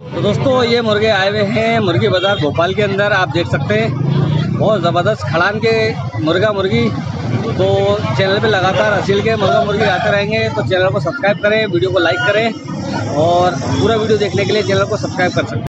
तो दोस्तों, ये मुर्गे आए हुए हैं मुर्गी बाज़ार भोपाल के अंदर। आप देख सकते हैं, बहुत ज़बरदस्त खड़ान के मुर्गा मुर्गी। तो चैनल पे लगातार असील के मुर्गा मुर्गी आते रहेंगे तो चैनल को सब्सक्राइब करें, वीडियो को लाइक करें और पूरा वीडियो देखने के लिए चैनल को सब्सक्राइब कर सकते हैं।